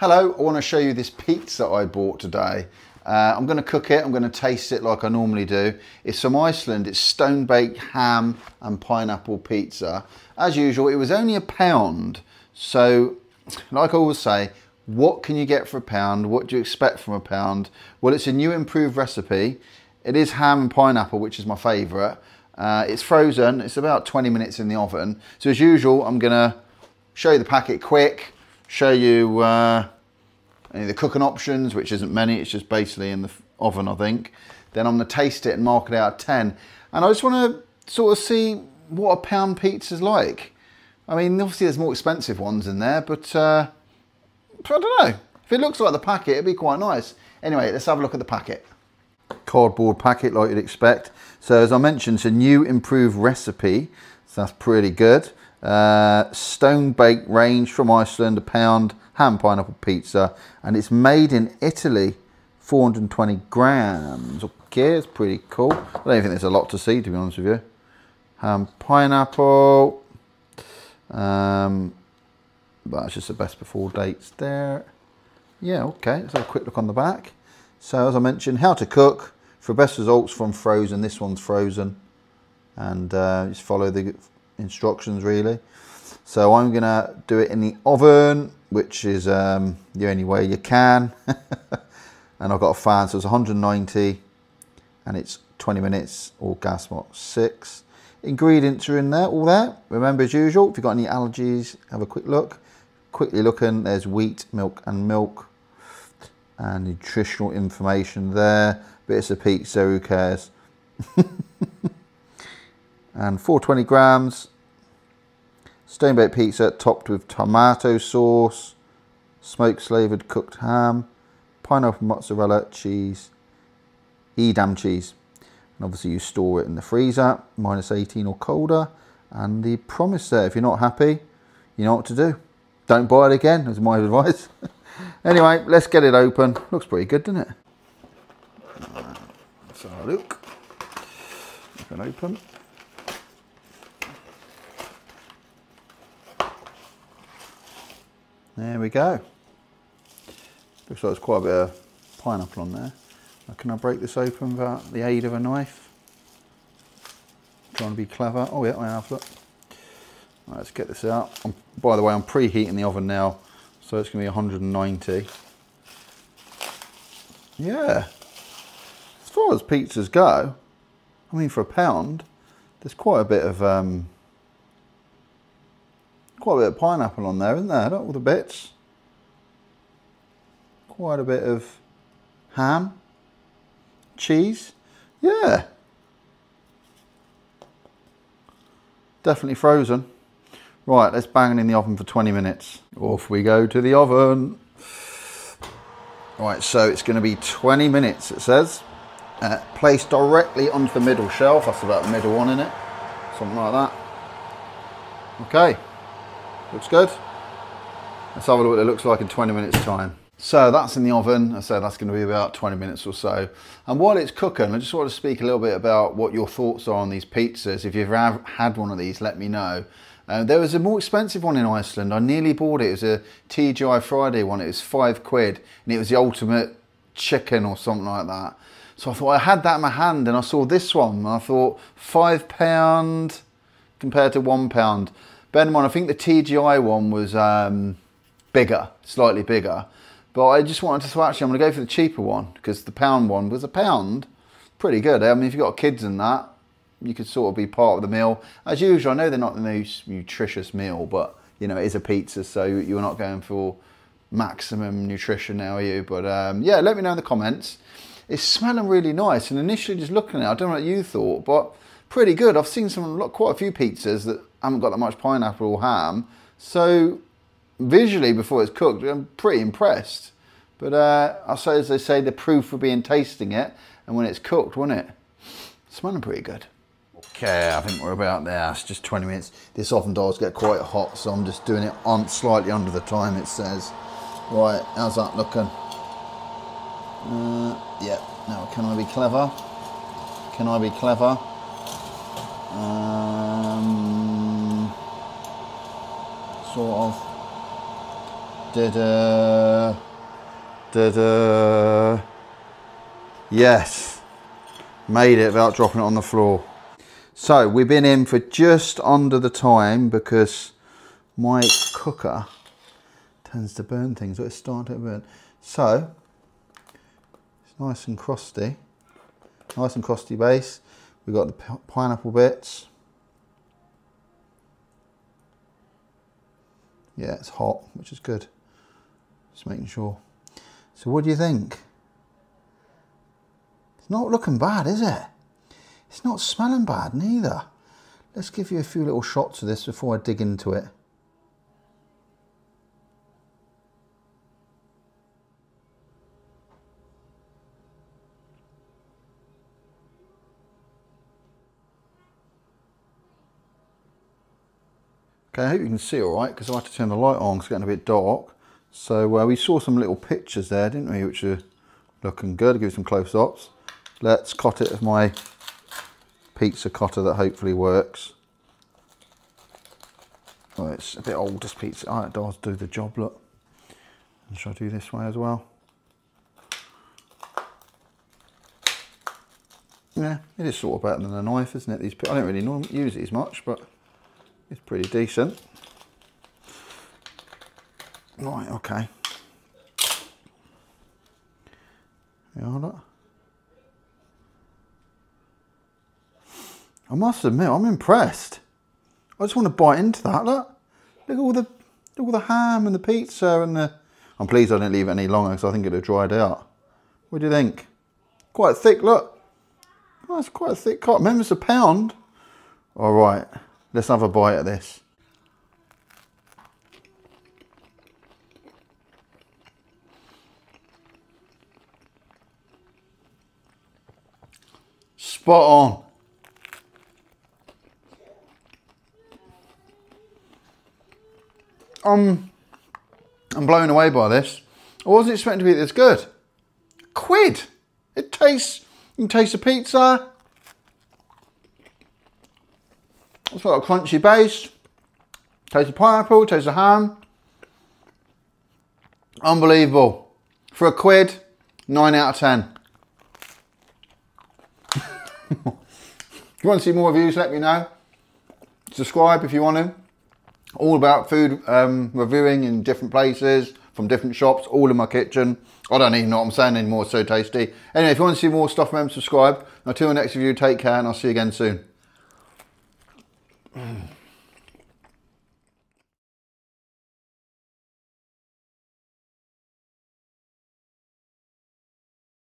Hello, I want to show you this pizza I bought today. Uh, I'm going to cook it, I'm going to taste it like I normally do. It's from Iceland, it's stone baked ham and pineapple pizza. As usual, it was only a pound. So, like I always say, what can you get for a pound? What do you expect from a pound? Well, it's a new improved recipe. It is ham and pineapple, which is my favourite. Uh, it's frozen, it's about 20 minutes in the oven. So as usual, I'm gonna show you the packet quick, show you uh, any of the cooking options, which isn't many, it's just basically in the oven, I think. Then I'm gonna taste it and mark it out of 10. And I just wanna sort of see what a pound pizza's like. I mean, obviously there's more expensive ones in there, but uh, I don't know. If it looks like the packet, it'd be quite nice. Anyway, let's have a look at the packet cardboard packet like you'd expect. So as I mentioned, it's a new improved recipe. So that's pretty good. Uh, stone baked range from Iceland, a pound ham pineapple pizza. And it's made in Italy, 420 grams. Okay, it's pretty cool. I don't think there's a lot to see, to be honest with you. Ham pineapple. Um, that's just the best before dates there. Yeah, okay, let's have a quick look on the back. So as I mentioned, how to cook for best results from frozen. This one's frozen and uh, just follow the instructions really. So I'm gonna do it in the oven, which is um, the only way you can. and I've got a fan, so it's 190 and it's 20 minutes or gas mark six. Ingredients are in there, all there. Remember as usual, if you've got any allergies, have a quick look. Quickly looking, there's wheat, milk and milk and nutritional information there. Bits of pizza, who cares? and 420 grams. Stone baked pizza topped with tomato sauce, smoked flavored cooked ham, pineapple mozzarella cheese, Edam cheese. And obviously you store it in the freezer, minus 18 or colder. And the promise there, if you're not happy, you know what to do. Don't buy it again, is my advice. Anyway, let's get it open. Looks pretty good, doesn't it? Let's have a look. Open. There we go. Looks like there's quite a bit of pineapple on there. Now, can I break this open without the aid of a knife? Trying to be clever. Oh yeah, I have, look. Right, let's get this out. I'm, by the way, I'm preheating the oven now so it's going to be 190. Yeah. As far as pizzas go, I mean, for a pound, there's quite a bit of um, quite a bit of pineapple on there, isn't there? All the bits. Quite a bit of ham, cheese. Yeah. Definitely frozen. Right, let's bang it in the oven for 20 minutes. Off we go to the oven. Right, so it's going to be 20 minutes, it says. Uh, placed directly onto the middle shelf. That's about the middle one in it. Something like that. Okay, looks good. Let's have a look at what it looks like in 20 minutes time. So that's in the oven. I said that's going to be about 20 minutes or so. And while it's cooking, I just want to speak a little bit about what your thoughts are on these pizzas. If you've ever had one of these, let me know. Uh, there was a more expensive one in Iceland. I nearly bought it. It was a TGI Friday one. It was five quid and it was the ultimate chicken or something like that. So I thought I had that in my hand and I saw this one and I thought five pound compared to one pound. In mind, I think the TGI one was um, bigger, slightly bigger. But I just wanted to, so actually I'm gonna go for the cheaper one because the pound one was a pound. Pretty good. I mean, if you've got kids and that, you could sort of be part of the meal. As usual, I know they're not the most nutritious meal, but you know, it is a pizza, so you're not going for maximum nutrition now, are you? But um, yeah, let me know in the comments. It's smelling really nice, and initially just looking at it, I don't know what you thought, but pretty good. I've seen some quite a few pizzas that haven't got that much pineapple or ham, so visually before it's cooked, I'm pretty impressed. But uh, I say, as they say, the proof will be in tasting it, and when it's cooked, won't it? Smelling pretty good. Okay, I think we're about there. It's just 20 minutes. This often does get quite hot, so I'm just doing it on slightly under the time it says. Right, how's that looking? Uh, yeah, now can I be clever? Can I be clever? Um, sort of. Da-da. Da-da. Yes. Made it without dropping it on the floor. So we've been in for just under the time because my cooker tends to burn things. It's starting to burn. So it's nice and crusty. Nice and crusty base. We've got the pineapple bits. Yeah, it's hot, which is good. Just making sure. So what do you think? It's not looking bad, is it? It's not smelling bad neither. Let's give you a few little shots of this before I dig into it. Okay, I hope you can see all right because I had to turn the light on it's getting a bit dark. So uh, we saw some little pictures there, didn't we, which are looking good. Give you some close-ups. Let's cut it with my pizza cutter that hopefully works. Well, it's a bit old, this pizza. Oh, it does do the job, look. And shall I do this way as well? Yeah, it is sort of better than a knife, isn't it? These I don't really use these much, but it's pretty decent. Right, okay. I must admit, I'm impressed. I just want to bite into that. Look, look at all the, look at all the ham and the pizza and the. I'm pleased I didn't leave it any longer because I think it'd have dried out. What do you think? Quite thick. Look, oh, that's quite a thick cut. Remember, it's a pound. All right. Let's have a bite at this. Spot on. Um, I'm blown away by this. I wasn't expecting to be this good. Quid. It tastes, you can taste the pizza, It's got a crunchy base. Taste of pineapple, taste of ham. Unbelievable. For a quid, 9 out of 10. if you want to see more reviews, let me know. Subscribe if you want to. All about food um, reviewing in different places, from different shops, all in my kitchen. I don't even know what I'm saying anymore, it's so tasty. Anyway, if you want to see more stuff, remember subscribe. Until the next review, take care and I'll see you again soon. Mm.